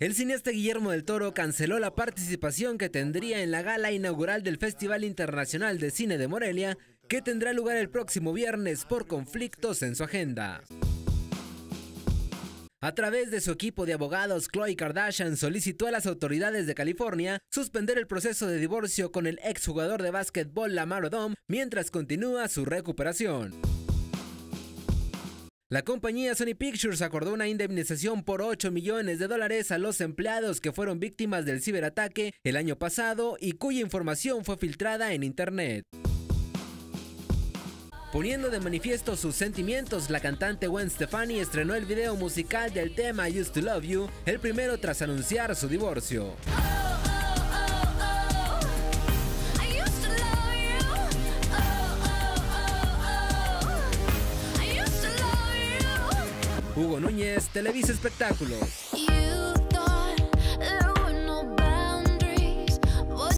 El cineasta Guillermo del Toro canceló la participación que tendría en la gala inaugural del Festival Internacional de Cine de Morelia, que tendrá lugar el próximo viernes por conflictos en su agenda. A través de su equipo de abogados, Khloe Kardashian solicitó a las autoridades de California suspender el proceso de divorcio con el exjugador de básquetbol Lamar Odom mientras continúa su recuperación. La compañía Sony Pictures acordó una indemnización por 8 millones de dólares a los empleados que fueron víctimas del ciberataque el año pasado y cuya información fue filtrada en Internet. Poniendo de manifiesto sus sentimientos, la cantante Gwen Stefani estrenó el video musical del tema I Used to Love You, el primero tras anunciar su divorcio. Hugo Núñez, Televisa Espectáculos.